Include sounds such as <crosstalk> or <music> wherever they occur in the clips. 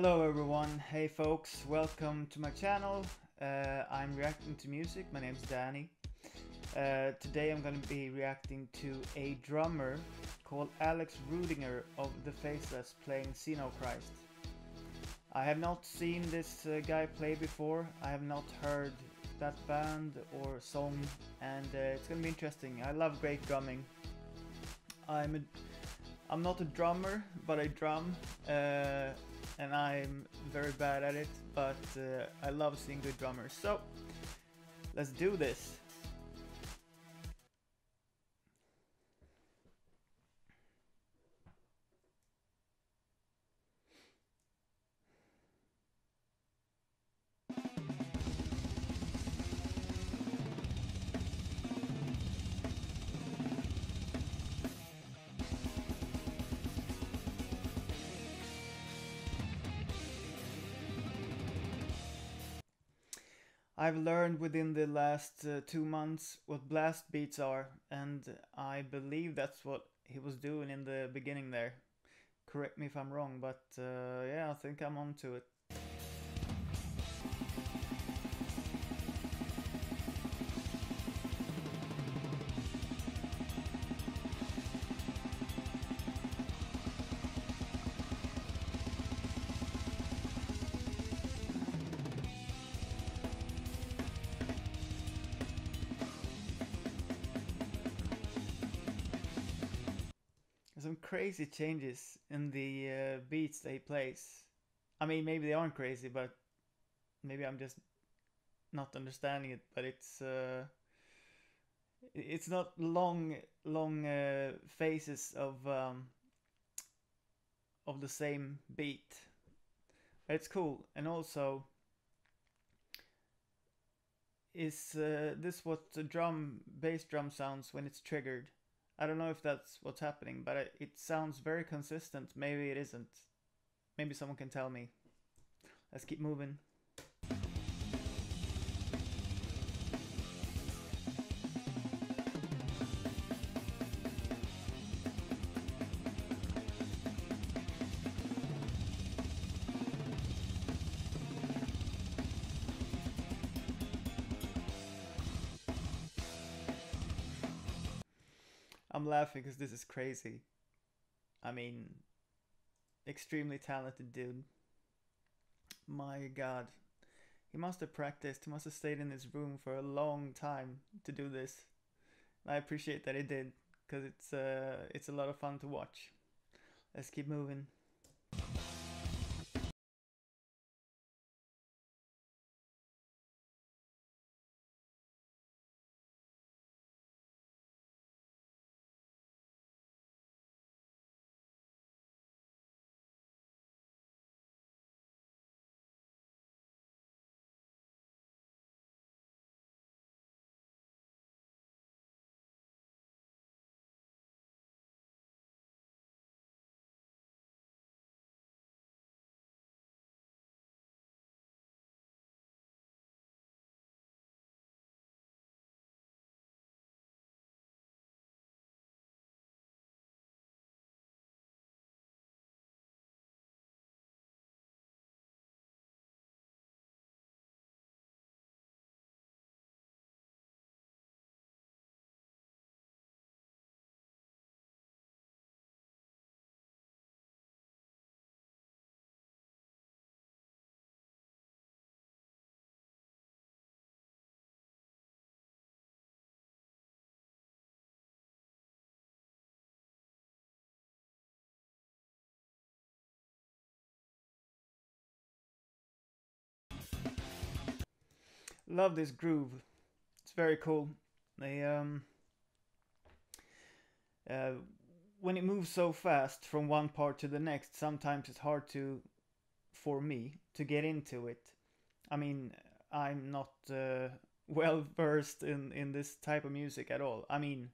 Hello everyone, hey folks, welcome to my channel. Uh, I'm reacting to music, my name's Danny. Uh, today I'm gonna be reacting to a drummer called Alex Rudinger of The Faceless playing Xenochrist. I have not seen this uh, guy play before, I have not heard that band or song and uh, it's gonna be interesting. I love great drumming. I'm a, I'm not a drummer, but I drum uh, I'm very bad at it, but uh, I love seeing good drummers. So let's do this. I've learned within the last uh, two months what blast beats are, and I believe that's what he was doing in the beginning there. Correct me if I'm wrong, but uh, yeah, I think I'm on to it. Some crazy changes in the uh, beats they plays. I mean, maybe they aren't crazy, but maybe I'm just not understanding it. But it's uh, it's not long, long uh, phases of um, of the same beat. It's cool, and also is uh, this what the drum bass drum sounds when it's triggered? I don't know if that's what's happening, but it, it sounds very consistent. Maybe it isn't. Maybe someone can tell me. Let's keep moving. I'm laughing because this is crazy. I mean, extremely talented dude. My god. He must have practiced, he must have stayed in his room for a long time to do this. I appreciate that he did, because it's, uh, it's a lot of fun to watch. Let's keep moving. Love this groove. It's very cool. They um uh, when it moves so fast from one part to the next, sometimes it's hard to for me to get into it. I mean, I'm not uh, <laughs> well versed in in this type of music at all. I mean,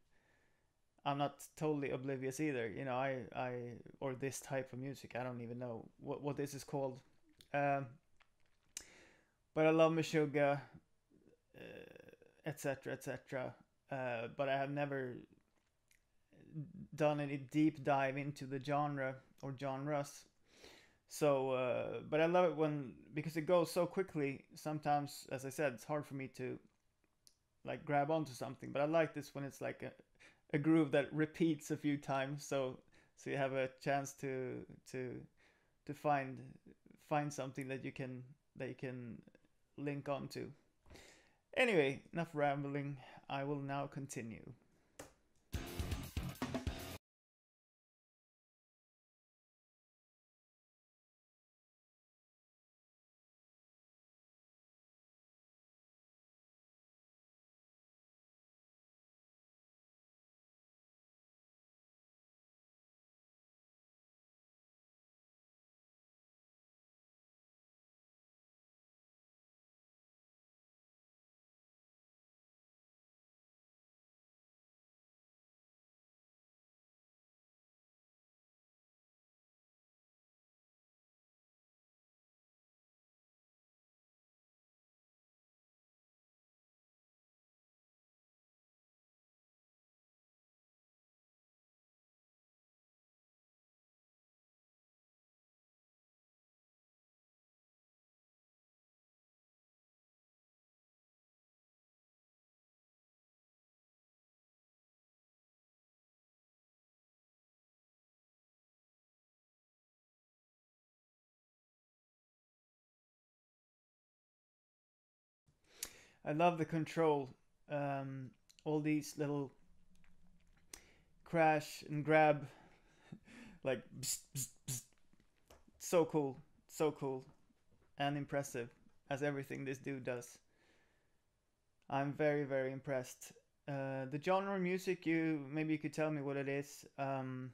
I'm not totally oblivious either. You know, I I or this type of music. I don't even know what what this is called. Um, but I love Meshuggah etc etc uh, but I have never done any deep dive into the genre or genres So, uh, but I love it when because it goes so quickly. Sometimes, as I said, it's hard for me to like grab onto something. But I like this when it's like a, a groove that repeats a few times. So, so you have a chance to to to find find something that you can that you can link onto. Anyway, enough rambling. I will now continue. I love the control. Um, all these little crash and grab, <laughs> like bzz, bzz, bzz. so cool, so cool, and impressive as everything this dude does. I'm very very impressed. Uh, the genre music, you maybe you could tell me what it is. Um,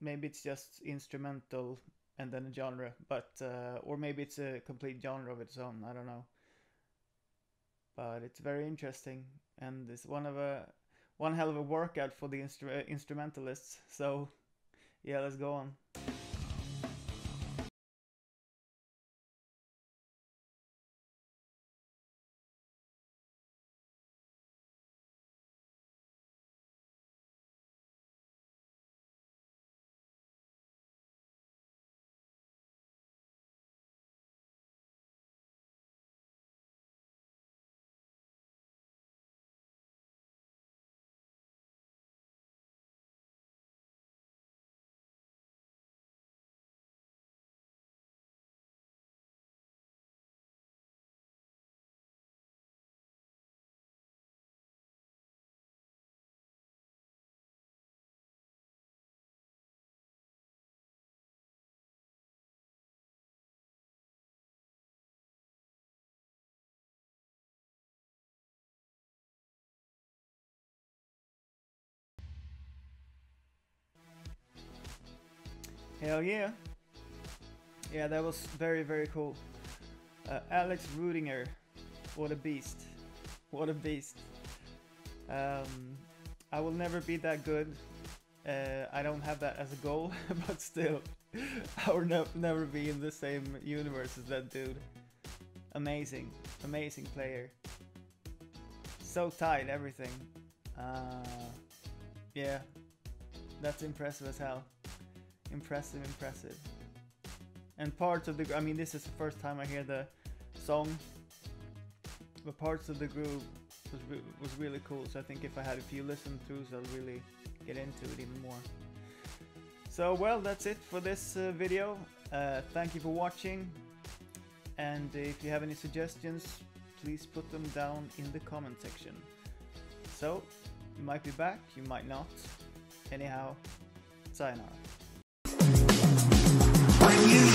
maybe it's just instrumental and then a genre, but uh, or maybe it's a complete genre of its own. I don't know but it's very interesting and it's one of a one hell of a workout for the instru- instrumentalists. So yeah, let's go on. Hell yeah. Yeah, that was very, very cool. Uh, Alex Rudinger. What a beast. What a beast. Um, I will never be that good. Uh, I don't have that as a goal, <laughs> but still, <laughs> I will ne never be in the same universe as that dude. Amazing, amazing player. So tight, everything. Uh, yeah, that's impressive as hell impressive, impressive. And parts of the, I mean, this is the first time I hear the song, but parts of the groove was re was really cool. So I think if I had a few listen throughs, I'll really get into it even more. So well, that's it for this uh, video. Uh, thank you for watching. And if you have any suggestions, please put them down in the comment section. So, you might be back, you might not. Anyhow, sayonara you